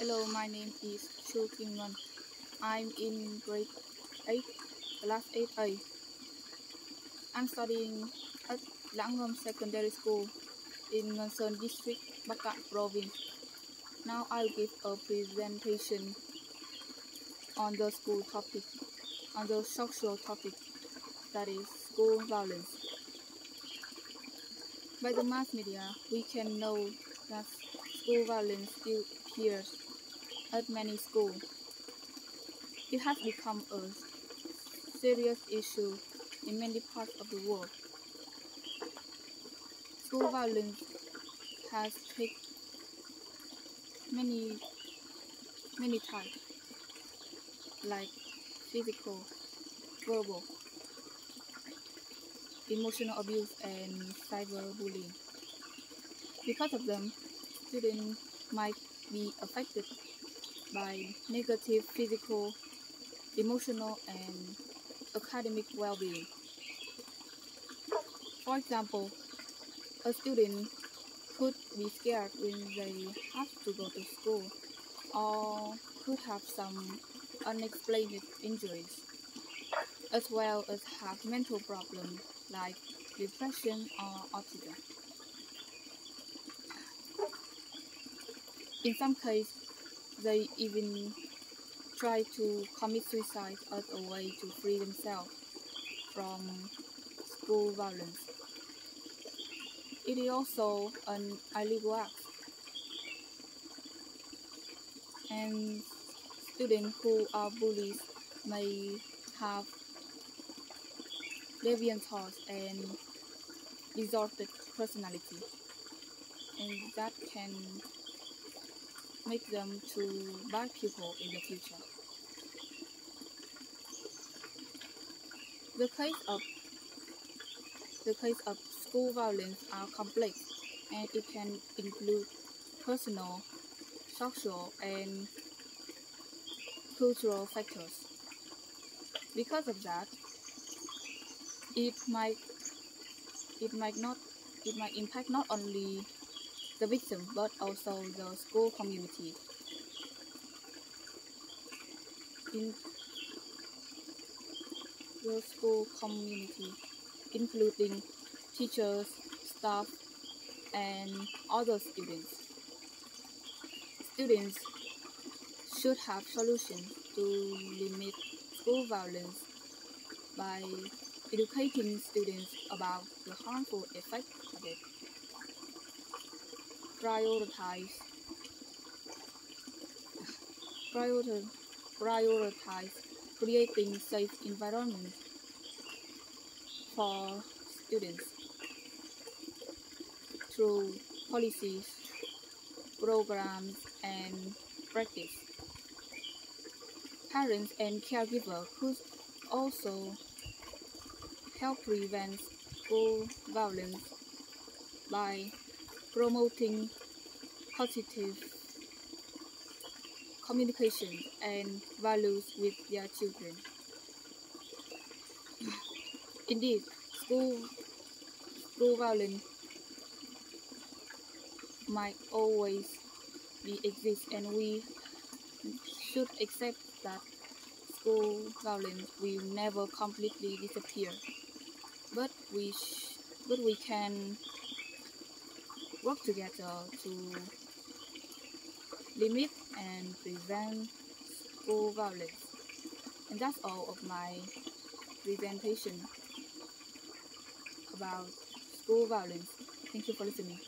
Hello, my name is Chu Kim Ngân. I'm in grade 8, class 8A. I'm studying at Lãng Ngâm Secondary School in Ngân District, Bắc Province. Now I'll give a presentation on the school topic, on the social topic, that is school violence. By the mass media, we can know that school violence still appears at many schools. It has become a serious issue in many parts of the world. School violence has taken many many types like physical, verbal, emotional abuse and cyberbullying. Because of them, students might be affected by negative physical, emotional, and academic well-being. For example, a student could be scared when they have to go to school or could have some unexplained injuries, as well as have mental problems like depression or autism. In some cases, they even try to commit suicide as a way to free themselves from school violence. It is also an illegal act. And students who are bullies may have deviant thoughts and distorted personality. And that can make them to bad people in the future. The case of the case of school violence are complex and it can include personal, social and cultural factors. Because of that, it might it might not it might impact not only the victim but also the school community. In the school community, including teachers, staff, and other students. Students should have solutions to limit school violence by educating students about the harmful effects of it prioritize prioritize, creating safe environment for students through policies, programs, and practice. Parents and caregivers could also help prevent school violence by promoting positive communication and values with their children. Indeed, school, school violence might always be exist and we should accept that school violence will never completely disappear. But we, but we can work together to limit and prevent school violence. And that's all of my presentation about school violence. Thank you for listening.